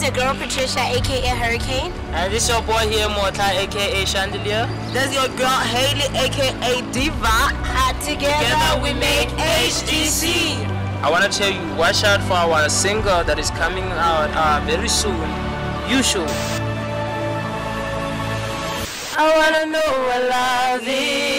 girl Patricia, aka Hurricane. And this your boy here, Mortar, aka Chandelier. That's your girl Haley, aka Diva. Hot together, Together we make HDC. I want to tell you, watch out for our single that is coming out uh, very soon. You should. I wanna know what love is.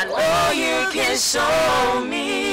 I know you can show me.